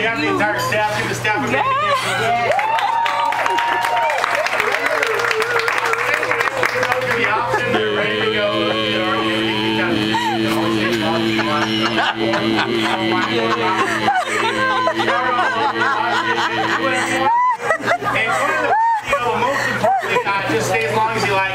everybody, have the entire staff, give the staff a big The option, they're ready to go. and one of the, you know, most importantly, not just stay as long as you like.